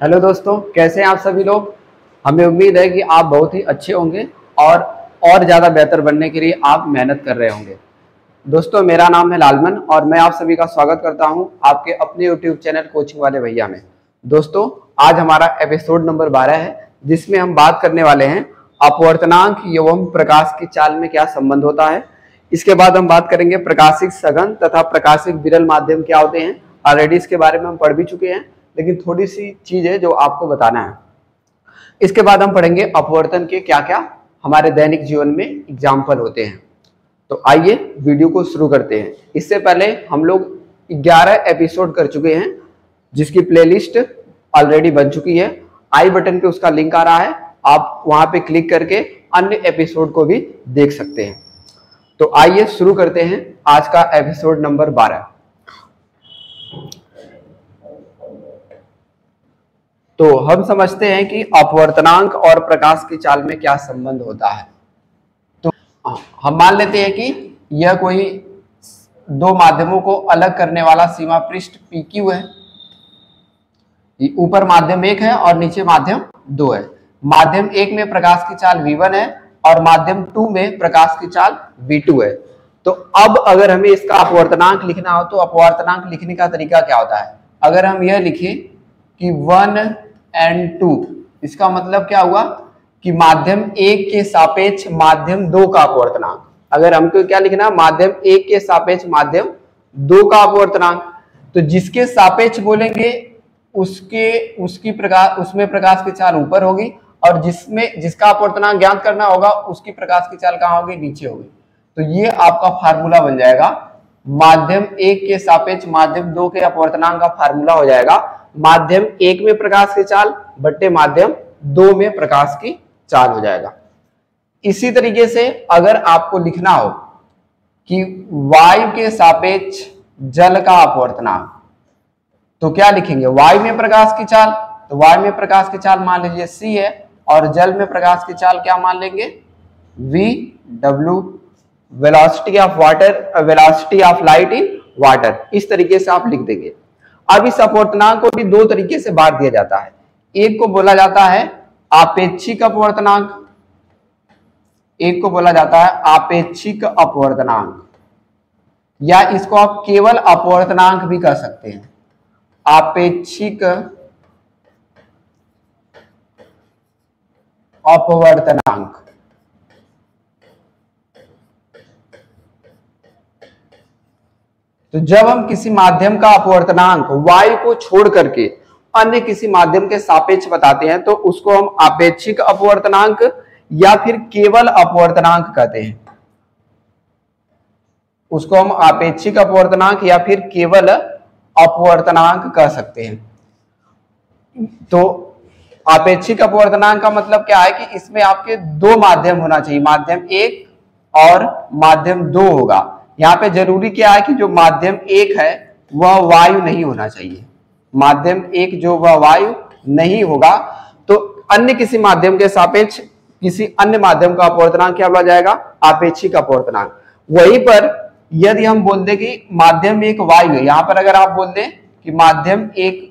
Hello दोस्तों, कैसे हैं आप सभी लोग? हमें उम्मीद है कि आप बहुत ही अच्छे होंगे और और ज़्यादा बेहतर बनने के लिए आप मेहनत कर रहे होंगे। दोस्तों, मेरा नाम है लालमन और मैं आप सभी का स्वागत करता हूँ आपके अपने यूट्यूब चैनल कोचिंग वाले भैया में। दोस्तों, आज हमारा एपिसोड नंबर 12 है, जिसमें हम बात करने वाले हैं अपवर्तनांक एवं प्रकाश की चाल में क्या संबंध होता है। इसके बाद हम बात करेंगे प्रकाशिक सघन तथा प्रकाशिक विरल माध्यम क्या होते हैं। ऑलरेडी इसके बारे में हम पढ़ भी चुके हैं। लेकिन थोड़ी सी चीज़ है जो आपको बताना है। इसके बाद हम पढ़ेंगे अपवर्तन के क्या क्या हमारे दैनिक जीवन में एग्ज़ाम्पल होते हैं। तो आइए वीडियो को शुरू करते हैं। इससे पहले हम लोग 11 एपिसोड कर चुके हैं, जिसकी प्लेलिस्ट ऑलरेडी बन चुकी है। आई बटन पे उसका लिंक आ रहा है, आप वहाँ पे क्लिक करके अन्य एपिसोड को भी देख सकते हैं। तो आइए शुरू करते हैं आज का एपिसोड नंबर 12 तो हम समझते हैं कि अपवर्तनांक और प्रकाश की चाल में क्या संबंध होता है। तो हम मान लेते हैं कि यह कोई दो माध्यमों को अलग करने वाला सीमा पृष्ठ पी क्यू है ऊपर माध्यम एक है और नीचे माध्यम दो है। माध्यम एक में प्रकाश की चाल v1 है और माध्यम टू में प्रकाश की चाल v2 है। तो अब अगर हमें इसका अपवर्तनांक लिखना हो तो अपवर्तनांक लिखने का तरीका क्या होता है? अगर हम यह लिखें कि वन एंड टू इसका मतलब क्या हुआ? कि माध्यम एक के सापेक्ष माध्यम दो का अपवर्तनांक। अगर हमको क्या लिखना माध्यम एक के सापेक्ष माध्यम दो का अपवर्तनांक। तो जिसके सापेक्ष बोलेंगे, उसके, उसकी प्रकाश, उसमें प्रकाश की चाल ऊपर होगी और जिसमें, जिसका अपवर्तनांक ज्ञात करना होगा, उसकी प्रकाश की चाल कहाँ होगी? नीचे होगी। तो ये आपका फार्मूला बन जाएगा। माध्यम एक के सापेक्ष माध्यम दो के अपवर्तनांक का फार्मूला हो जाएगा। माध्यम एक में प्रकाश की चाल, बट्टे माध्यम दो में प्रकाश की चाल हो जाएगा। इसी तरीके से अगर आपको लिखना हो कि वायु के सापेक्ष जल का अपवर्तनांक तो क्या लिखेंगे? वायु में प्रकाश की चाल तो वायु में प्रकाश की चाल मान लीजिए सी है, और जल में प्रकाश की चाल क्या मान लेंगे? V W velocity of water velocity of light in water इस तरीके से आप लिख देंगे। अब इस अपवर्तनांक को भी दो तरीके से बांट दिया जाता है। एक को बोला जाता है आपेक्षिक अपवर्तनांक। एक को बोला जाता है आपेक्षिक अपवर्तनांक। या इसको आप केवल अपवर्तनांक भी कह सकते हैं। आपेक्षिक अपवर्तनांक। तो जब हम किसी माध्यम का अपवर्तनांक वायु को छोड़ करके अन्य किसी माध्यम के सापेक्ष बताते हैं तो उसको हम आपेक्षिक अपवर्तनांक या फिर केवल अपवर्तनांक कहते हैं। उसको हम आपेक्षिक अपवर्तनांक या फिर केवल अपवर्तनांक कह सकते हैं। तो आपेक्षिक अपवर्तनांक का मतलब क्या है कि इसमें आपके दो माध्यम होना चाहिए, माध्यम एक और माध्यम दो होगा। यहाँ पे ज़रूरी क्या है कि जो माध्यम एक है, वह वायु नहीं होना चाहिए। माध्यम एक जो वह वायु नहीं होगा तो अन्य किसी माध्यम के सापेक्ष, किसी अन्य माध्यम का अपवर्तनांक क्या बोला जाएगा? आपेक्षिक अपवर्तनांक। वहीं पर यदि हम बोल दें कि माध्यम एक वायु है, यहाँ पर अगर आप बोल दें कि माध्यम एक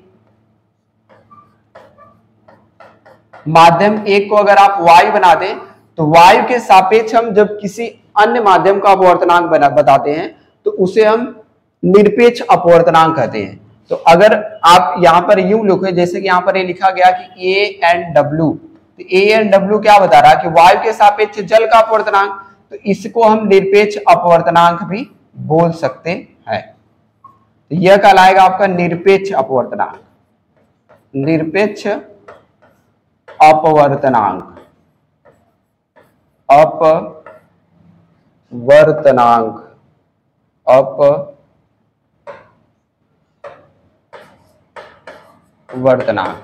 माध्यम एक को अगर आप वायु बना दें तो वायु के सापेक्ष हम जब किसी अन्य माध्यम का अपवर्तनांक बताते हैं तो उसे हम निरपेक्ष अपवर्तनांक कहते हैं। तो अगर आप यहाँ पर यू लिखे, जैसे कि यहाँ पर ये लिखा गया कि ए एंड डब्ल्यू तो ए एंड डब्ल्यू क्या बता रहा है कि वायु के सापेक्ष जल का अपवर्तनांक तो इसको हम निरपेक्ष अपवर्तनांक भी बोल सकते हैं। तो यह कहलाएगा आपका निरपेक्ष अपवर्तनांक। निरपेक्ष अपवर्तनांक। अप वर्तनांक। अप। वर्तनांक।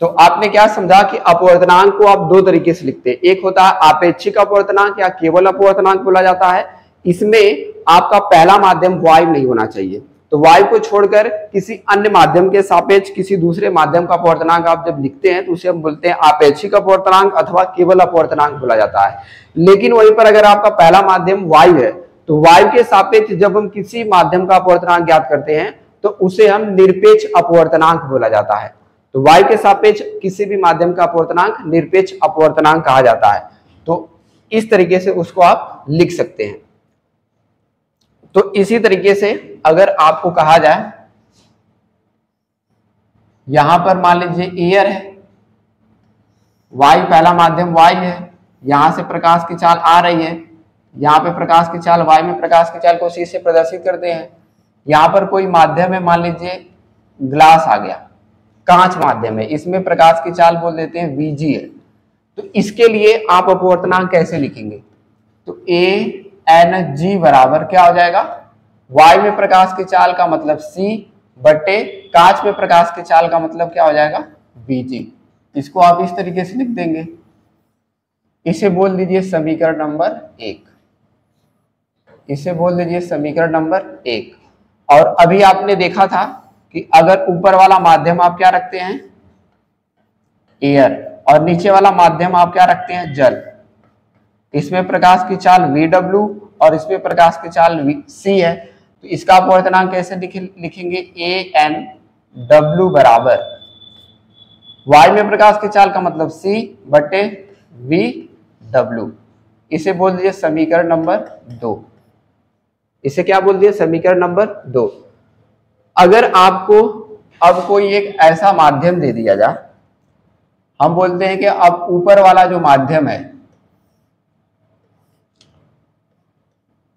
तो आपने क्या समझा कि अपवर्तनांक को आप दो तरीके से लिखते हैं? एक होता है आपेक्षिक अपवर्तनांक या केवल अपवर्तनांक बोला जाता है। इसमें आपका पहला माध्यम वायु नहीं होना चाहिए। तो वायु को छोड़कर किसी अन्य माध्यम के सापेक्ष किसी दूसरे माध्यम का अपवर्तनांक आप जब लिखते हैं तो उसे हम बोलते हैं आपेक्षिक अपवर्तनांक अथवा केवल अपवर्तनांक बोला जाता है। लेकिन वहीं पर अगर आपका पहला माध्यम वायु है तो वायु के सापेक्ष जब हम किसी माध्यम का अपवर्तनांक ज्ञात करते हैं तो उसे हम निरपेक्ष अपवर्तनांक बोला जाता है। तो y के सापेक्ष किसी भी माध्यम का अपवर्तनांक निरपेक्ष अपवर्तनांक कहा जाता है। तो इस तरीके से उसको आप लिख सकते हैं। तो इसी तरीके से अगर आपको कहा जाए, यहाँ पर मान लीजिए एयर है, वायु पहला माध्यम वायु है, यहाँ से प्रकाश की चाल आ रही है, यहाँ पे प्रकाश की चाल, वायु में प्रकाश की चाल को सी से प्रदर्शित करते हैं। यहाँ पर कोई माध्यम है, मान लीजिए ग्लास आ गया, कांच माध्यम है, इसमें प्रकाश की चाल बोल देते हैं वीजी है तो इसके लिए आप अपवर्तनांक कैसे लिखेंगे? तो ए एन जी बराबर क्या हो जाएगा? वायु में प्रकाश की चाल का मतलब सी बटे कांच में प्रकाश की चाल का मतलब क्या हो जाएगा? वीजी इसको आप इस तरीके से लिख देंगे। इसे बोल दीजिए समीकरण नंबर एक। इसे बोल दीजिए समीकरण नंबर एक। और अभी आपने देखा था कि अगर ऊपर वाला माध्यम आप क्या रखते हैं? एयर और नीचे वाला माध्यम आप क्या रखते हैं? जल। इसमें प्रकाश की चाल VW और इसमें प्रकाश की चाल C है। तो इसका अपवर्तनांक कैसे लिखेंगे? ए एन डब्ल्यू बराबर। वाई में प्रकाश की चाल का मतलब C बटे वी डब्ल्यू इसे बोल दीजिए समीकरण नंबर दो। इसे क्या बोल दिया समीकरण नंबर दो। अगर आपको, अब कोई एक ऐसा माध्यम दे दिया जाए हम बोलते हैं कि अब ऊपर वाला जो माध्यम है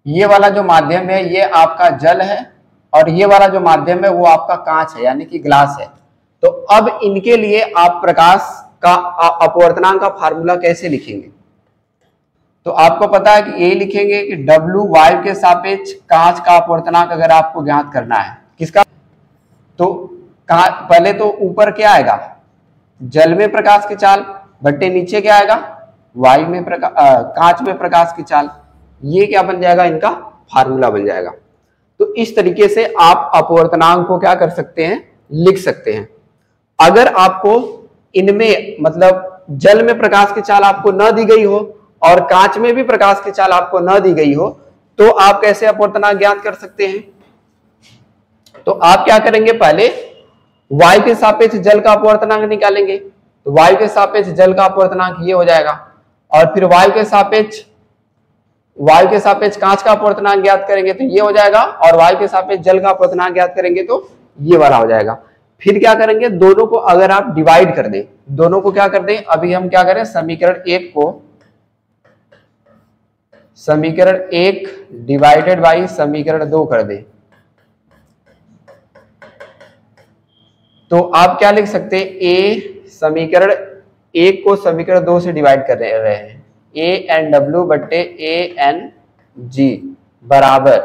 ये वाला जो माध्यम है, ये आपका जल है और ये वाला जो माध्यम है, वो आपका कांच है, यानी कि ग्लास है। तो अब इनके लिए आप प्रकाश का अपवर्तनांक का फार्मूला कैसे लिखेंगे? तो आपको पता है कि ये लिखेंगे कि W वायु के सापेक्ष कांच का अपवर्तनांक अगर आपको ज्ञात करना है। किसका? तो पहले तो ऊपर क्या आएगा? जल में प्रकाश की चाल, बट्टे नीचे क्या आएगा? वायु में प्रकाश कांच में प्रकाश की चाल। ये क्या बन जाएगा? इनका फार्मूला बन जाएगा। तो इस तरीके से आप अपवर्तनांक को क्या कर सकते हैं? लिख सकते हैं। अगर आपको इनमें मतलब जल में प्रकाश की चाल आपको न दी गई हो और कांच में भी प्रकाश की चाल आपको न दी गई हो तो आप कैसे अपवर्तनांक ज्ञात कर सकते हैं? तो आप क्या करेंगे पहले? वायु के सापेक्ष जल का अपवर्तनांक निकालेंगे। तो वायु के सापेक्ष जल का अपवर्तनांक ये हो जाएगा। और फिर वायु के सापेक्ष वायु के सापेक्ष कांच का अपवर्तनांक ज्ञात करेंगे तो ये हो जाएगा और वायु के सापेक्ष जल का अपवर्तनांक ज्ञात करेंगे तो ये वाला हो जाएगा। फिर क्या करेंगे? दोनों को अगर आप डिवाइड कर दें, दोनों को क्या कर दें? अभी हम क्या करें? समीकरण एक को समीकरण एक डिवाइडेड बाई समीकरण दो कर दे। तो आप क्या लिख सकते हैं? ए समीकरण एक को समीकरण दो से डिवाइड कर रहे हैं। ए एन डब्ल्यू बट्टे ए एन जी बराबर।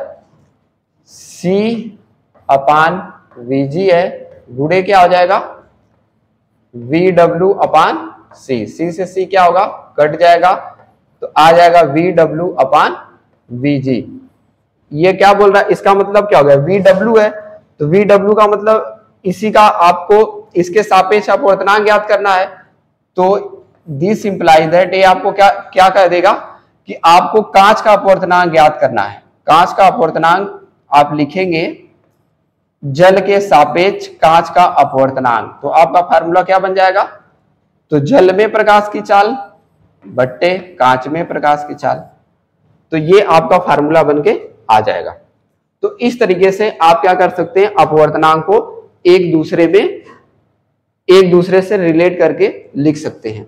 सी अपान वी जी है, गुड़े क्या हो जाएगा? वी डब्ल्यू अपान सी सी से सी क्या होगा? कट जाएगा। तो आ जाएगा V W upon V G ये क्या बोल रहा है? इसका मतलब क्या हो गया? वी डब्ल्यू है। तो वी डब्ल्यू का मतलब इसी का आपको इसके सापेक्ष अपवर्तनांक ज्ञात करना है। तो दिस इंप्लाइज दैट ये आपको क्या क्या कह देगा कि आपको कांच का अपवर्तनांक ज्ञात करना है। कांच का अपवर्तनांक आप लिखेंगे जल के सापेक्ष कांच का अपवर्तनांक। तो आपका फार्मूला क्या बन जाएगा? तो जल में प्रकाश की चाल, बट्टे कांच में प्रकाश की चाल। तो ये आपका फार्मूला बन के आ जाएगा। तो इस तरीके से आप क्या कर सकते हैं, अपवर्तनांक को एक दूसरे में, एक दूसरे से रिलेट करके लिख सकते हैं।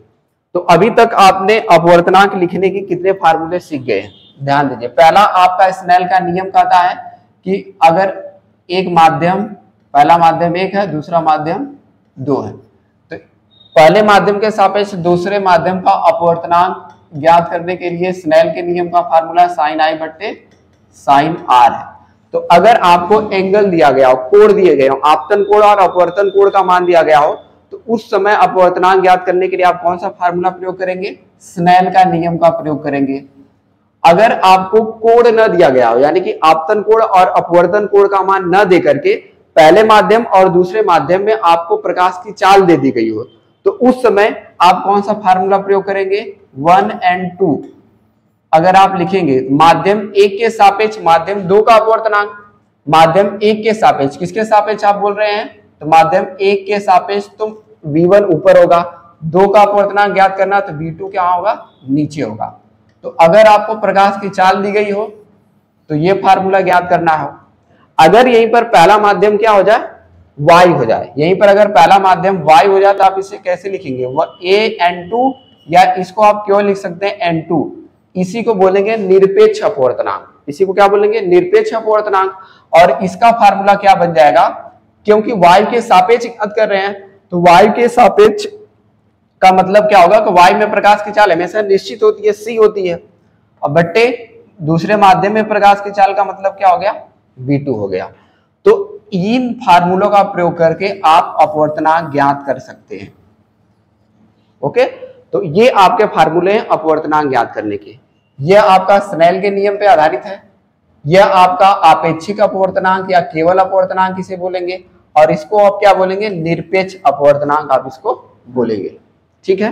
तो अभी तक आपने अपवर्तनांक लिखने के कितने फार्मूले सीख गए हैं? ध्यान दीजिए। पहला आपका स्नेल का नियम कहता है कि अगर एक माध्यम, पहला माध्यम एक है, दूसरा माध्यम दो है। तो पहले माध्यम के सापेक्ष दूसरे माध्यम का अपवर्तनांक ज्ञात करने के लिए स्नेल के नियम का फार्मूला साइन आई बट्टे साइन आर है। तो अगर आपको एंगल दिया गया हो, कोण दिए गए हो, आपतन कोण और अपवर्तन कोण का मान दिया गया हो तो उस समय अपवर्तनांक ज्ञात करने के लिए आप कौन सा फार्मूला प्रयोग करेंगे? स्नेल का नियम का प्रयोग करेंगे। अगर आपको कोड न दिया गया हो, यानी कि आपतन कोड और अपवर्तन कोड का मान न दे करके पहले माध्यम और दूसरे माध्यम में आपको प्रकाश की चाल दे दी गई हो तो उस समय आप कौन सा फार्मूला प्रयोग करेंगे? वन एंड टू अगर आप लिखेंगे, माध्यम एक के सापेक्ष, माध्यम दो का अपवर्तनांक, माध्यम एक के सापेक्ष, किसके सापेक्ष आप बोल रहे हैं? तो माध्यम एक के सापेक्ष तुम V1 ऊपर होगा, दो का अपवर्तनांक ज्ञात करना तो V2 क्या होगा? नीचे होगा। तो अगर आपको प्रकाश की चाल दी गई हो तो ये फार्मूला ज्ञात करना हो। अगर यहीं पर पहला माध्यम क्या हो जाए? वाई हो जाए। यहीं पर अगर पहला माध्यम वाई हो जाए तो आप इसे कैसे लिखेंगे? वह एन टू या इसको आप क्यों लिख सकते हैं? एन टू इसी को बोलेंगे निरपेक्ष अपवर्तनांक इसी को क्या बोलेंगे? निरपेक्ष अपवर्तनांक और इसका फार्मूला क्या बन जाएगा? क्योंकि वायु के सापेक्ष ज्ञात कर रहे हैं तो वायु के सापेक्ष का मतलब क्या होगा कि वायु में प्रकाश की चाल हमेशा निश्चित होती है सी होती है। और बट्टे, दूसरे माध्यम में प्रकाश की चाल का मतलब क्या हो गया? V2 हो गया। तो इन फार्मूलों का प्रयोग करके आप अपवर्तनांक ज्ञात कर सकते हैं। ओके? तो ये आपके फार्मूले हैं अपवर्तनांक ज्ञात करने के। यह आपका स्नेल के नियम पे आधारित है। यह आपका आपेक्षिक अपवर्तनांक या केवल अपवर्तनांक इसे बोलेंगे? और इसको आप क्या बोलेंगे? निरपेक्ष अपवर्तनांक आप इसको बोलेंगे। ठीक है?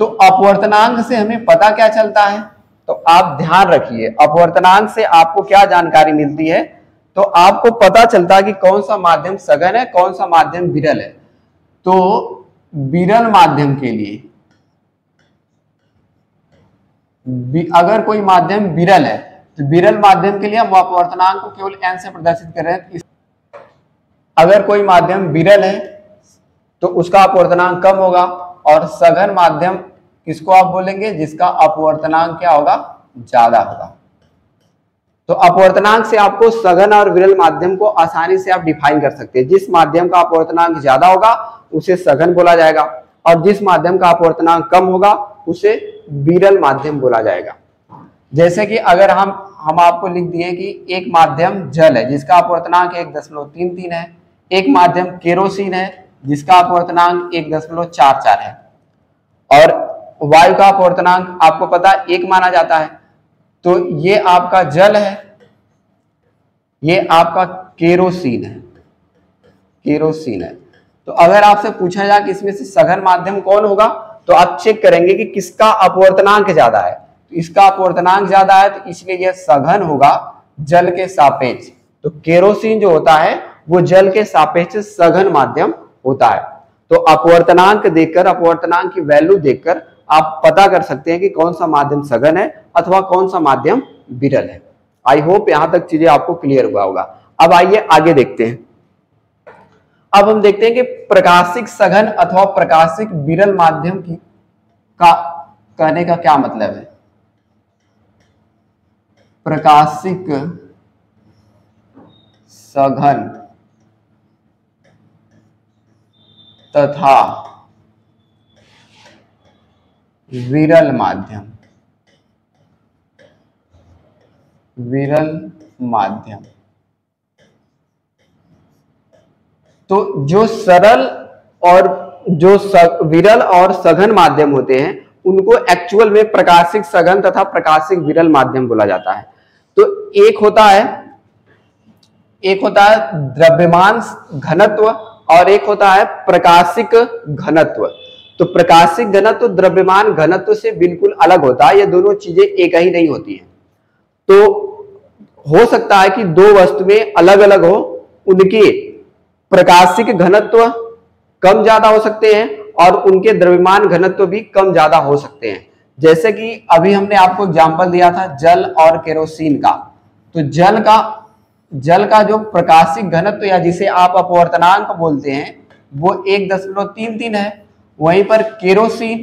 तो अपवर्तनांक से हमें पता क्या चलता है? तो आप ध्यान रखिए, अपवर्तनांक से आपको क्या जानकारी मिलती है? तो आपको पता चलता है कि कौन सा माध्यम सघन है, कौन सा माध्यम विरल है। तो विरल माध्यम के लिए अगर कोई माध्यम विरल है तो विरल माध्यम के लिए हम अपवर्तनांक को केवल एन से प्रदर्शित कर रहे हैं। अगर कोई माध्यम विरल है तो उसका अपवर्तनांक कम होगा और सघन माध्यम किसको आप बोलेंगे, जिसका अपवर्तनांक क्या होगा, ज़्यादा होगा। तो अपवर्तनांक से आपको सघन और विरल माध्यम को आसानी से आप डिफाइन कर सकते हैं। जिस माध्यम का अपवर्तनांक ज़्यादा होगा, उसे सघन बोला जाएगा और जिस माध्यम का अपवर्तनांक कम होगा, उसे विरल माध्यम बोला जाएगा। जैसे कि अगर हम हम आपको लिख दिए कि एक माध्यम जल है, जिसका अपवर्तनांक एक दशमलव तीन तीन है एक माध्यम केरोसिन है, जिसका अपवर्तनांक एक दशमलव चार चार है। और वायु का अपवर्तनांक आपको पता एक माना जाता है। तो ये आपका जल है, ये आपका केरोसिन है केरोसिन है। तो अगर आपसे पूछा जाए कि इसमें से सघन माध्यम कौन होगा तो आप चेक करेंगे कि किसका अपवर्तनांक ज़्यादा है। तो इसका अपवर्तनांक ज़्यादा है तो इसलिए यह सघन होगा जल के सापेक्ष। तो केरोसिन जो होता है वो जल के सापेक्ष सघन माध्यम होता है। तो अपवर्तनांक देखकर, अपवर्तनांक की वैल्यू देखकर आप पता कर सकते हैं कि कौन सा माध्यम सघन है अथवा कौन सा माध्यम विरल है। आई होप यहाँ तक चीज़ें आपको क्लियर हुआ होगा। अब आइए आगे देखते हैं। अब हम देखते हैं कि प्रकाशिक सघन अथवा प्रकाशिक विरल माध्यम की का कहने का क्या मतलब है। प्रकाशिक सघन तथा विरल माध्यम। विरल माध्यम। तो जो सरल और जो विरल और सघन माध्यम होते हैं, उनको एक्चुअल में प्रकाशिक सघन तथा प्रकाशिक विरल माध्यम बोला जाता है। तो एक होता है, एक होता है द्रव्यमान घनत्व और एक होता है प्रकाशिक घनत्व। तो प्रकाशिक घनत्व, द्रव्यमान घनत्व से बिल्कुल अलग होता है, ये दोनों चीज़ें एक ही नहीं होती है। तो हो सकता है कि दो वस्तु में अलग अलग हो, उनके प्रकाशिक घनत्व कम ज़्यादा हो सकते हैं और उनके द्रव्यमान घनत्व भी कम ज़्यादा हो सकते हैं। जैसे कि अभी हमने आपको एग्ज़ाम्पल दिया था जल और केरोसिन का। तो जल का जल का जो प्रकाशिक घनत्व या जिसे आप अपवर्तनांक बोलते हैं, वो एक दशमलव तीन तीन है। वहीं पर केरोसिन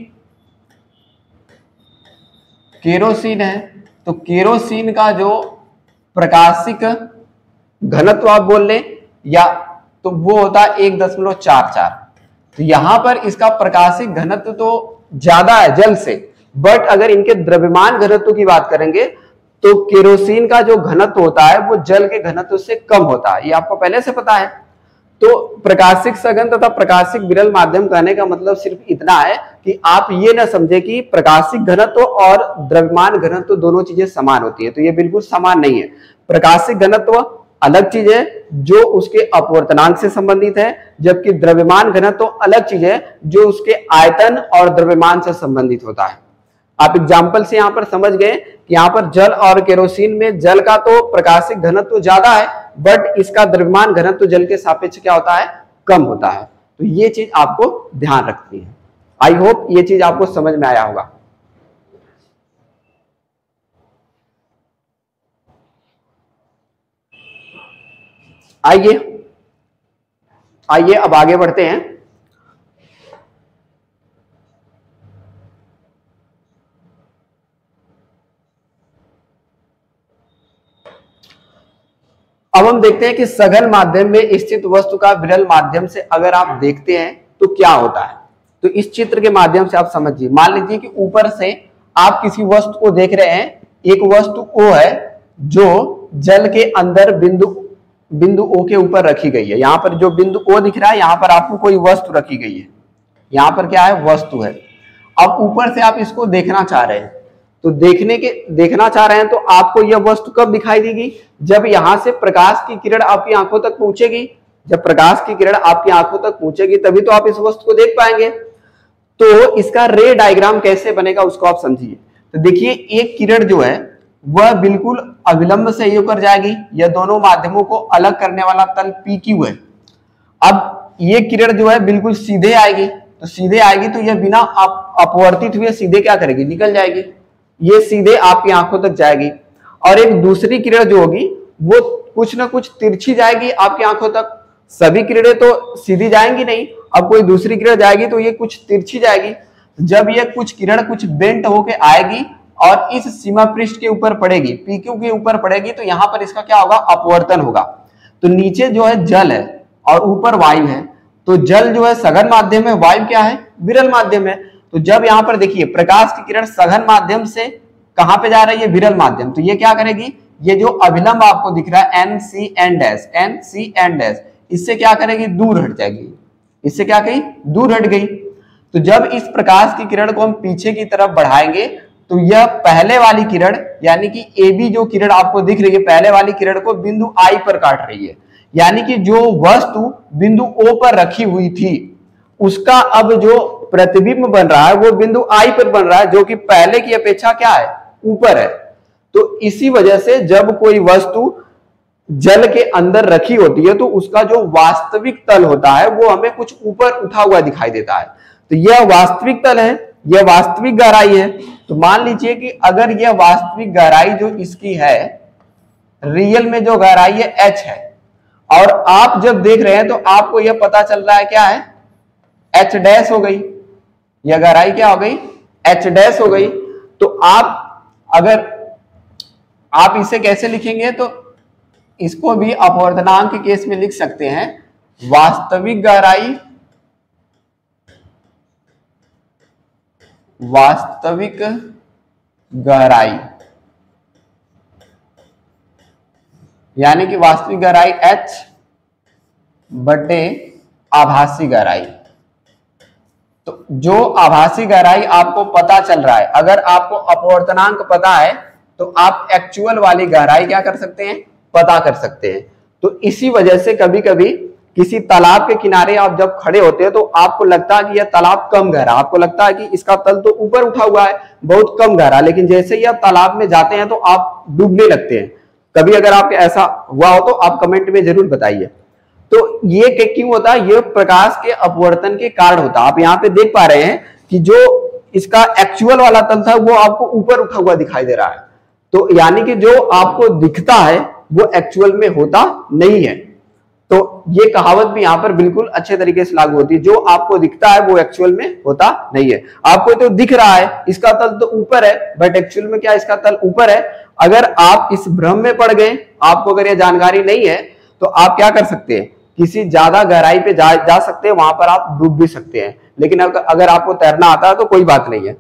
केरोसिन है। तो केरोसिन का जो प्रकाशिक घनत्व आप बोल लें, या तो वो होता है एक दशमलव चार चार। तो यहाँ पर इसका प्रकाशिक घनत्व तो ज़्यादा है जल से, बट अगर इनके द्रव्यमान घनत्व की बात करेंगे तो केरोसिन का जो घनत्व होता है, वो जल के घनत्व से कम होता है। ये आपको पहले से पता है। तो प्रकाशिक सघन तथा प्रकाशिक विरल माध्यम कहने का मतलब सिर्फ़ इतना है कि आप ये ना समझे कि प्रकाशिक घनत्व और द्रव्यमान घनत्व दोनों चीज़ें समान होती है। तो ये बिल्कुल समान नहीं है। प्रकाशिक घनत्व अलग चीज़ है, जो उसके अपवर्तनांक से संबंधित है, जबकि द्रव्यमान घनत्व अलग चीज़ है, जो उसके आयतन और द्रव्यमान से संबंधित होता है। आप एग्ज़ाम्पल से यहाँ पर समझ गए कि यहाँ पर जल और केरोसिन में जल का तो प्रकाशिक घनत्व ज़्यादा है बट इसका द्रव्यमान घनत्व जल के सापेक्ष क्या होता है? कम होता है। तो ये चीज़ आपको ध्यान रखनी है। आई होप ये चीज़ आपको समझ में आया होगा। आइए। आइए, अब आगे बढ़ते हैं। अब हम देखते हैं कि सघन माध्यम में स्थित वस्तु का विरल माध्यम से अगर आप देखते हैं तो क्या होता है? तो इस चित्र के माध्यम से आप समझिए। मान लीजिए कि ऊपर से आप किसी वस्तु को देख रहे हैं, एक वस्तु ओ है, जो जल के अंदर बिंदु बिंदु ओ के ऊपर रखी गई है। यहाँ पर जो बिंदु ओ दिख रहा है, यहाँ पर आपको कोई वस्तु रखी गई है। यहाँ पर क्या है? वस्तु है। अब ऊपर से आप इसको देखना चाह रहे हैं। तो देखने के, देखना चाह रहे हैं तो आपको यह वस्तु कब दिखाई देगी? जब यहाँ से प्रकाश की किरण आपकी आँखों तक पहुंचेगी। जब प्रकाश की किरण आपकी आँखों तक पहुंचेगी, तभी तो आप इस वस्तु को देख पाएँगे। तो इसका रे डायग्राम कैसे बनेगा उसको आप समझिए। तो देखिए, एक किरण जो है, वह बिल्कुल अविलंब से होकर जाएगी। यह दोनों माध्यमों को अलग करने वाला तल पी क्यू है। अब ये किरण जो है, बिल्कुल सीधे आएगी। तो सीधे आएगी तो यह बिना अपवर्तित हुए सीधे क्या करेगी? निकल जाएगी। ये सीधे आपकी आँखों तक जाएगी। और एक दूसरी किरण जो होगी, वो कुछ ना कुछ तिरछी जाएगी आपकी आँखों तक। सभी किरणें तो सीधी जाएँगी नहीं, अब कोई दूसरी किरण जाएगी तो ये कुछ तिरछी जाएगी। जब ये कुछ किरण कुछ बेंट होके आएगी और इस सीमा पृष्ठ के ऊपर पड़ेगी पीक्यू के ऊपर पड़ेगी तो यहाँ पर इसका क्या होगा? अपवर्तन होगा। तो नीचे जो है जल है और ऊपर वायु है। तो जल जो है सघन माध्यम है वायु क्या है? विरल माध्यम है। तो जब यहाँ पर देखिए, प्रकाश की किरण सघन माध्यम से कहाँ पे जा रही है? विरल माध्यम। तो ये क्या करेगी? ये जो अभिलंब आपको दिख रहा है N C N dash N C N dash इससे क्या करेगी? दूर हट जाएगी। इससे क्या कही? दूर हट गई। तो जब इस प्रकाश की किरण को हम पीछे की तरफ़ बढ़ाएँगे तो यह पहले वाली किरण, यानी कि ए बी जो किरण आपको दिख रही है, पहले वाली किरण को बिंदु आई पर काट रही है। यानी कि जो वस्तु बिंदु ओ पर रखी हुई थी, उसका अब जो प्रतिबिंब बन रहा है, वो बिंदु आई पर बन रहा है, जो कि पहले की अपेक्षा क्या है? ऊपर है। तो इसी वजह से जब कोई वस्तु जल के अंदर रखी होती है तो उसका जो वास्तविक तल होता है, वो हमें कुछ ऊपर उठा हुआ दिखाई देता है। तो यह वास्तविक तल है, यह वास्तविक गहराई है। तो मान लीजिए कि अगर यह वास्तविक गहराई जो इसकी है, रियल में जो गहराई है एच है। और आप जब देख रहे हैं तो आपको यह पता चल रहा है क्या है? एच डैश हो गई। यह गहराई क्या हो गई? एच डैश हो गई। तो आप अगर आप इसे कैसे लिखेंगे? तो इसको भी अपवर्तनांक के केस में लिख सकते हैं। वास्तविक गहराई वास्तविक गहराई। यानी कि वास्तविक गहराई h बटे आभासी गहराई। तो जो आभासी गहराई आपको पता चल रहा है, अगर आपको अपवर्तनांक पता है तो आप एक्चुअल वाली गहराई क्या कर सकते हैं? पता कर सकते हैं। तो इसी वजह से कभी कभी किसी तालाब के किनारे आप जब खड़े होते हैं तो आपको लगता है कि यह तालाब कम गहरा आपको लगता है कि इसका तल तो ऊपर उठा हुआ है, बहुत कम गहरा लेकिन जैसे ही आप तालाब में जाते हैं तो आप डूबने लगते हैं। कभी अगर आपके ऐसा हुआ हो तो आप कमेंट में ज़रूर बताइए। ये क्यों होता है? ये प्रकाश के अपवर्तन के कारण होता है। आप यहाँ पे देख पा रहे हैं कि जो इसका एक्चुअल वाला तल था, वो आपको ऊपर उठा हुआ दिखाई दे रहा है। तो यानी कि जो आपको दिखता है, वो एक्चुअल में होता नहीं है। तो ये कहावत भी यहाँ पर बिल्कुल अच्छे तरीके से लागू होती है। जो आपको दिखता है, वो एक्चुअल में होता नहीं है। आपको तो दिख रहा है, इसका तल तो ऊपर है बट एक्चुअल में क्या इसका तल ऊपर है? अगर आप इस भ्रम में पड़ गए, आपको अगर ये जानकारी नहीं है तो आप क्या कर सकते हैं? किसी ज़्यादा गहराई पे जा, जा सकते हैं वहाँ पर आप डूब भी सकते हैं। लेकिन अगर आपको तैरना आता है तो कोई बात नहीं है।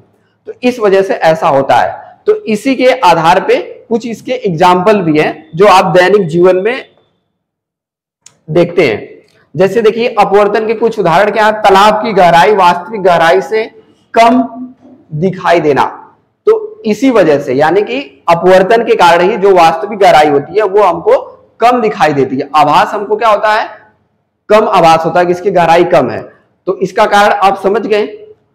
तो इस वजह से ऐसा होता है। तो इसी के आधार पे कुछ इसके एग्ज़ाम्पल भी हैं जो आप दैनिक जीवन में देखते हैं। जैसे देखिए अपवर्तन के कुछ उदाहरण क्या है? तालाब की गहराई वास्तविक गहराई से कम दिखाई देना। तो इसी वजह से यानी कि अपवर्तन के कारण ही जो वास्तविक गहराई होती है वो हमको कम दिखाई देती है। आभास हमको क्या होता है? कम आवास होता है कि इसकी गहराई कम है। तो इसका कारण आप समझ गए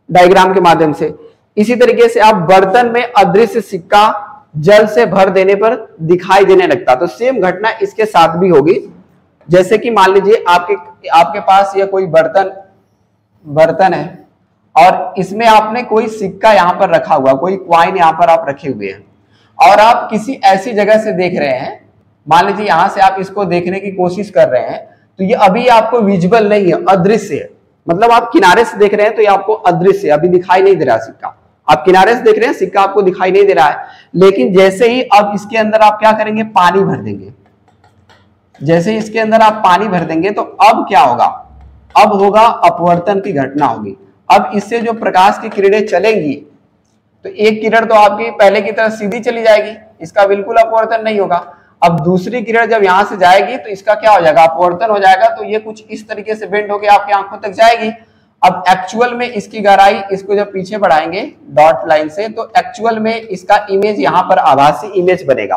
डायग्राम के माध्यम से। इसी तरीके से आप बर्तन में अदृश्य सिक्का जल से भर देने पर दिखाई देने लगता तो सेम घटना इसके साथ भी होगी। जैसे कि मान लीजिए आपके आपके पास यह कोई बर्तन बर्तन है, और इसमें आपने कोई सिक्का यहाँ पर रखा हुआ, कोई क्वाइन यहाँ पर आप रखे हुए हैं, और आप किसी ऐसी जगह से देख रहे हैं, मान लीजिए यहाँ से आप इसको देखने की कोशिश कर रहे हैं तो ये अभी आपको विजिबल नहीं है, अदृश्य है। मतलब आप किनारे से देख रहे हैं तो ये आपको अदृश्य अभी दिखाई नहीं दे रहा सिक्का। आप किनारे से देख रहे हैं, सिक्का आपको दिखाई नहीं दे रहा है। लेकिन जैसे ही अब इसके अंदर आप क्या करेंगे? पानी भर देंगे। जैसे ही इसके अंदर आप पानी भर देंगे तो अब क्या होगा? अब होगा अपवर्तन की घटना होगी। अब इससे जो प्रकाश की किरणें चलेंगी तो एक किरण तो आपकी पहले की तरह सीधी चली जाएगी। इसका बिल्कुल अपवर्तन नहीं होगा। अब दूसरी किरण जब यहाँ से जाएगी तो इसका क्या हो जाएगा? अपवर्तन हो जाएगा। तो ये कुछ इस तरीके से बेंड होकर आपकी आँखों तक जाएगी। अब एक्चुअल में इसकी गहराई, इसको जब पीछे बढ़ाएँगे डॉट लाइन से तो एक्चुअल में इसका इमेज यहाँ पर आभासी इमेज बनेगा।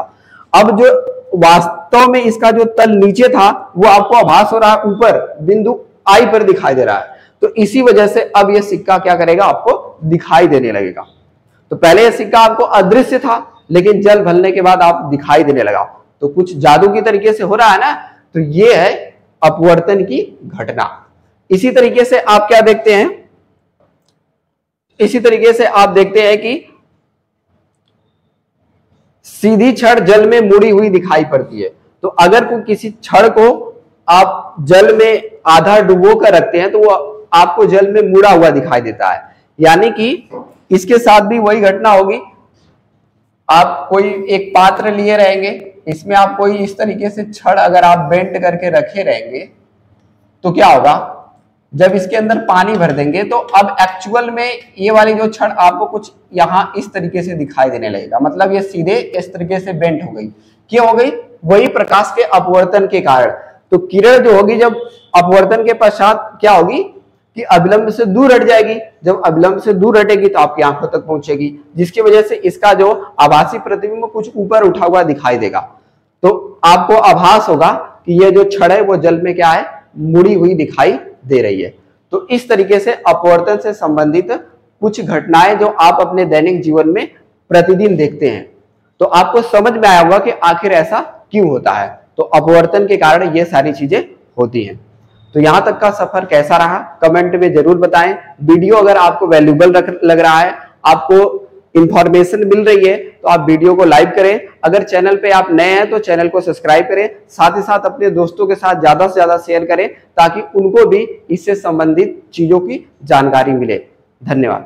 अब जो वास्तव में इसका जो तल नीचे था, वो आपको आभास हो रहा है। ऊपर बिंदु आई पर दिखाई दे रहा है। तो इसी वजह से अब ये सिक्का क्या करेगा? आपको दिखाई देने लगेगा। तो पहले ये सिक्का आपको अदृश्य था, लेकिन जल भरने के बाद आप दिखाई देने लगा। तो कुछ जादू की तरीके से हो रहा है ना तो ये है अपवर्तन की घटना। इसी तरीके से आप क्या देखते हैं? इसी तरीके से आप देखते हैं कि सीधी छड़ जल में मुड़ी हुई दिखाई पड़ती है। तो अगर कोई किसी छड़ को आप जल में आधा डुबो कर रखते हैं तो वो आपको जल में मुड़ा हुआ दिखाई देता है। यानी कि इसके साथ भी वही घटना होगी। आप कोई एक पात्र लिए रहेंगे इसमें आप कोई इस तरीके से छड़ अगर आप बेंड करके रखे रहेंगे तो क्या होगा? जब इसके अंदर पानी भर देंगे तो अब एक्चुअल में ये वाली जो छड़ आपको कुछ यहाँ इस तरीके से दिखाई देने लगेगा। मतलब ये सीधे इस तरीके से बेंट हो गई। क्यों हो गई? वही प्रकाश के अपवर्तन के कारण। तो किरण जो होगी, जब अपवर्तन के पश्चात क्या होगी? कि अविलंब से दूर हट जाएगी। जब अविलंब से दूर हटेगी तो आपकी आँखों तक पहुंचेगी, जिसकी वजह से इसका जो आभासी प्रतिबिंब कुछ ऊपर उठा हुआ दिखाई देगा। तो आपको आभास होगा कि ये जो छड़ है, वो जल में क्या है? मुड़ी हुई दिखाई दे रही है। तो इस तरीके से अपवर्तन से संबंधित कुछ घटनाएँ जो आप अपने दैनिक जीवन में प्रतिदिन देखते हैं तो आपको समझ में आया होगा कि आखिर ऐसा क्यों होता है। तो अपवर्तन के कारण ये सारी चीज़ें होती हैं। तो यहाँ तक का सफ़र कैसा रहा? कमेंट में ज़रूर बताएँ। वीडियो अगर आपको वैल्यूबल लग रहा है, आपको इंफॉर्मेशन मिल रही है तो आप वीडियो को लाइक करें। अगर चैनल पे आप नए हैं तो चैनल को सब्सक्राइब करें। साथ ही साथ अपने दोस्तों के साथ ज़्यादा से ज़्यादा शेयर करें, ताकि उनको भी इससे संबंधित चीज़ों की जानकारी मिले। धन्यवाद।